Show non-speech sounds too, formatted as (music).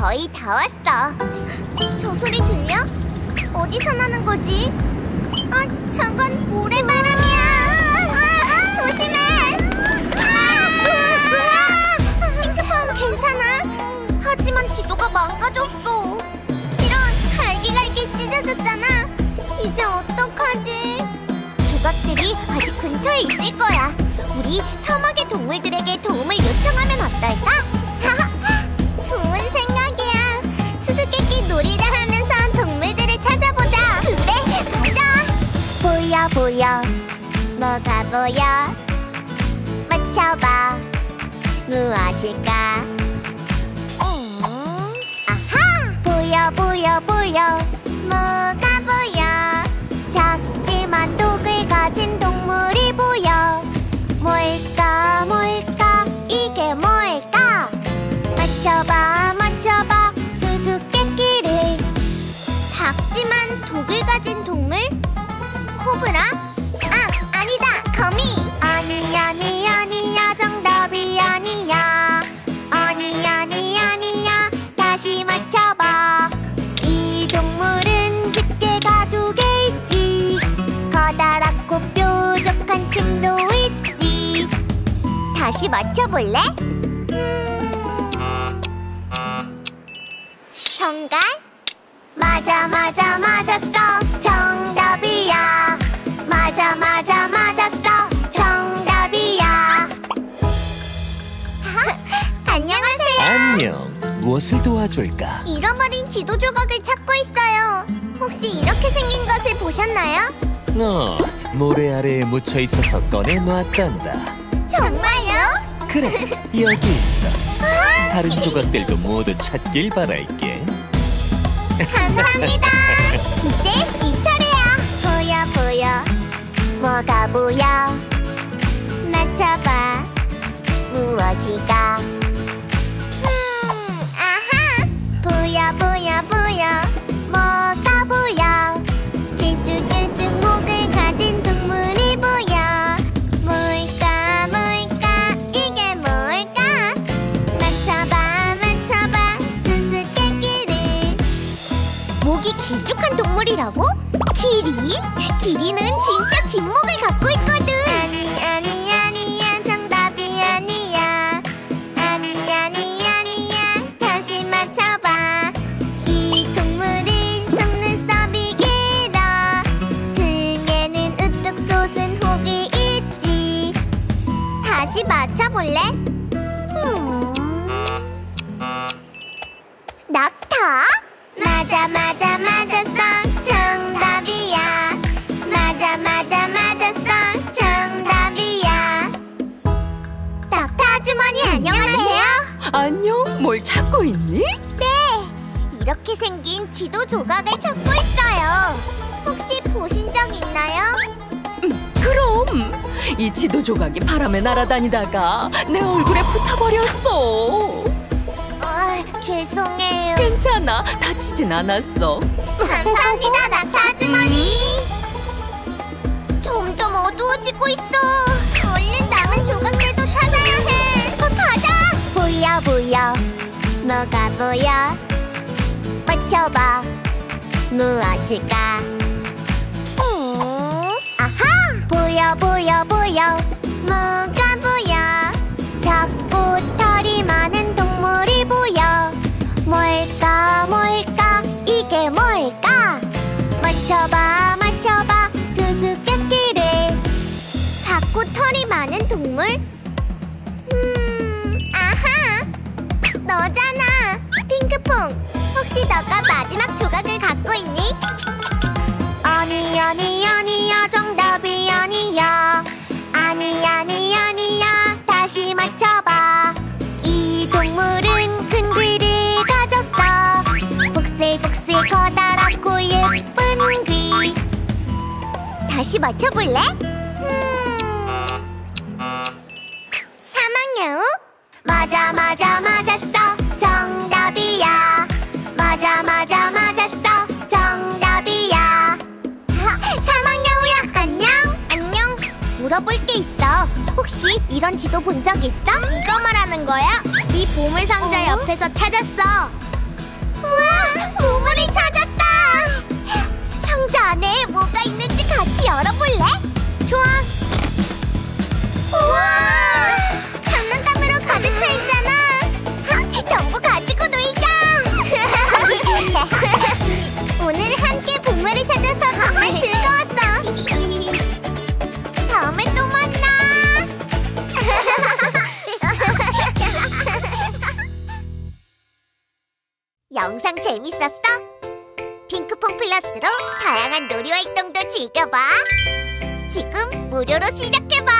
다 왔어. 저 소리 들려? 어디서 나는 거지? 아, 저건 모래바람이야. 아, 조심해. 아, 핑크퐁 괜찮아? 하지만 지도가 망가졌어. 이런 갈기갈기 찢어졌잖아. 이제 어떡하지? 조각들이 아직 근처에 있을 거야. 우리 사막의 동물들에게 도움을 요청하면 어떨까? 보여 뭐가 보여? 맞춰봐. 무엇일까? 음, 아하! 보여 보여 보여, 뭐가 보여? 작지만 독을 가진 동물이 보여. 뭘까 뭘까 이게 뭘까? 맞춰봐 맞춰봐 수수께끼를 작지만 독을 가진 동물? 코브라? 거미 아니 아니 아니야. 정답이 아니야. 아니 아니 아니야. 다시 맞춰봐. 이 동물은 집게 가 두개 있지. 커다랗고 뾰족한 춤도 있지. 다시 맞춰볼래? 정갈? 맞아 맞아 맞았어. 정답이야. 맞아 맞아 무엇을 도와줄까? 잃어버린 지도 조각을 찾고 있어요 혹시 이렇게 생긴 것을 보셨나요? 어, 모래 아래에 묻혀 있어서 꺼내 놨단다. 정말요? 그래, 여기 있어. (laughs) 다른 조각들도 모두 찾길 바랄게. 감사합니다. (laughs) 이제 이 차례야. 보여 보여. 뭐가 보여? 맞춰봐. 무엇일까? 목이 길쭉한 동물이라고? 기린? 기린은 진짜 긴 목을 갖고 있거든. 아니 아니 아니야 정답이 아니야. 아니 아니 아니야 다시 맞춰봐. 이 동물은 속눈썹이 길어. 등에는 우뚝 솟은 혹이 있지. 다시 맞춰볼래? 음. 낙타? 뭘 찾고 있니? 네 이렇게 생긴 지도 조각을 찾고 있어요 혹시 보신 적 있나요? 그럼 이 지도 조각이 바람에 날아다니다가 내 얼굴에 붙어버렸어. 어, 죄송해요 괜찮아, 다치진 않았어. 감사합니다, 낙타 아주머니. 점점 어두워지고 있어. 보여? 맞춰봐. 무엇일까? 음, 아하. 보여 보여 보여, 뭐가 혹시 너가 마지막 조각을 갖고 있니? 아니 아니 아니야. 정답이 아니야. 아니 아니 아니야. 다시 맞춰봐. 이 동물은 큰 귀를 가졌어. 복슬복슬 커다랗고 예쁜 귀. 다시 맞춰볼래? 음... 사막여우? 맞아 맞아 맞았 물어볼 게 있어 혹시 이런 지도 본 적 있어? 이거 말하는 거야? 이 보물 상자 옆에서 찾았어 우와, 보물을 찾았다. 상자 안에 뭐가 있는지 같이 열어볼래? 좋아. 우와, 장난감으로 가득 차 있잖아. 전부 가지고 놀자. (laughs) 오늘 함께 보물을 찾아서 정말 즐거웠어. 영상 재밌었어? 핑크퐁 플러스로 다양한 놀이 활동도 즐겨봐. 지금 무료로 시작해봐.